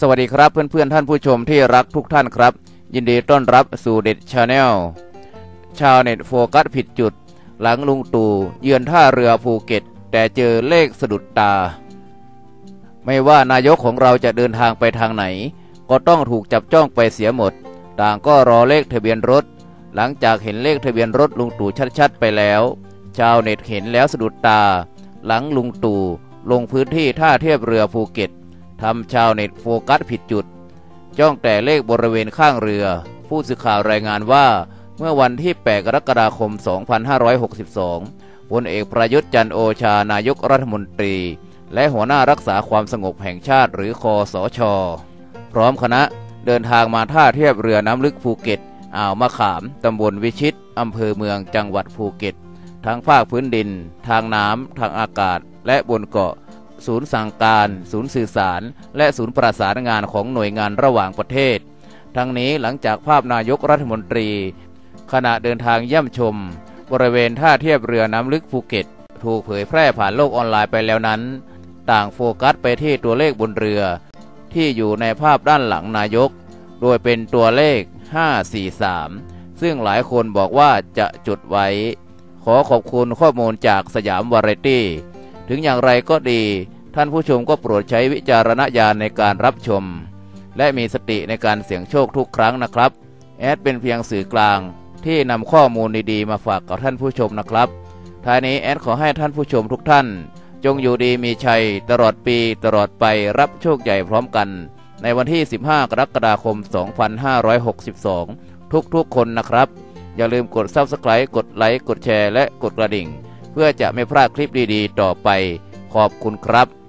สวัสดีครับเพื่อนๆท่านผู้ชมที่รักทุกท่านครับ ยินดีต้อนรับสู่เด็ด channel ชาวเน็ตโฟกัสผิดจุด หลังลุงตู่เยือนท่าเรือภูเก็ต แต่เจอเลขสะดุดตา ไม่ว่านายกของเราจะเดินทางไปทางไหน ก็ต้องถูกจับจ้องไปเสียหมด ต่างก็รอเลขทะเบียนรถ หลังจากเห็นเลขทะเบียนรถลุงตู่ชัดๆ ไปแล้ว ชาวเน็ตเห็นแล้วสะดุดตา หลังลุงตู่ลงพื้นที่ท่าเทียบเรือภูเก็ต ทำชาวเน็ตโฟกัสผิดจุด จ้องแต่เลขบริเวณข้างเรือ ผู้สื่อข่าวรายงานว่า เมื่อวันที่ 8 กรกฎาคม 2562พลเอกประยุทธ์จันทร์โอชานายกรัฐมนตรี และหัวหน้ารักษาความสงบแห่งชาติหรือคสชพร้อมคณะเดินทางมาท่าเทียบเรือน้ำลึกภูเก็ตอ่าวมะขาม ตำบลวิชิต อำเภอเมืองจังหวัดภูเก็ต ทั้งภาคพื้นดิน ทางน้ำ ทางอากาศ และบนเกาะ ศูนย์สั่งการ ศูนย์สื่อสาร และศูนย์ประสานงานของหน่วยงานระหว่างประเทศ ทั้งนี้หลังจากภาพนายกรัฐมนตรี ขณะเดินทางเยี่ยมชม บริเวณท่าเทียบเรือน้ำลึกภูเก็ต ถูกเผยแพร่ผ่านโลกออนไลน์ไปแล้วนั้น ต่างโฟกัสไปที่ตัวเลขบนเรือ ที่อยู่ในภาพด้านหลังนายก โดยเป็นตัวเลข 543 ซึ่งหลายคนบอกว่าจะจุดไว้ ขอขอบคุณข้อมูลจากสยามวาไรตี้ ถึงอย่างไรก็ดี ท่านผู้ชมก็โปรดใช้วิจารณญาณในการรับชม และมีสติในการเสี่ยงโชคทุกครั้งนะครับ แอดเป็นเพียงสื่อกลาง ที่นำข้อมูลดีๆมาฝากกับท่านผู้ชมนะครับท้ายนี้แอดขอให้ท่านผู้ชมทุกท่าน จงอยู่ดีมีชัย ตลอดปีตลอดไปรับโชคใหญ่พร้อมกัน ในวันที่ 15 กรกฎาคม 2562 ทุกๆคนนะครับ อย่าลืมกด Subscribe กดไลค์กดแชร์และกดกระดิ่ง เพื่อจะไม่พลาดคลิปดีๆ ต่อไป ขอบคุณครับ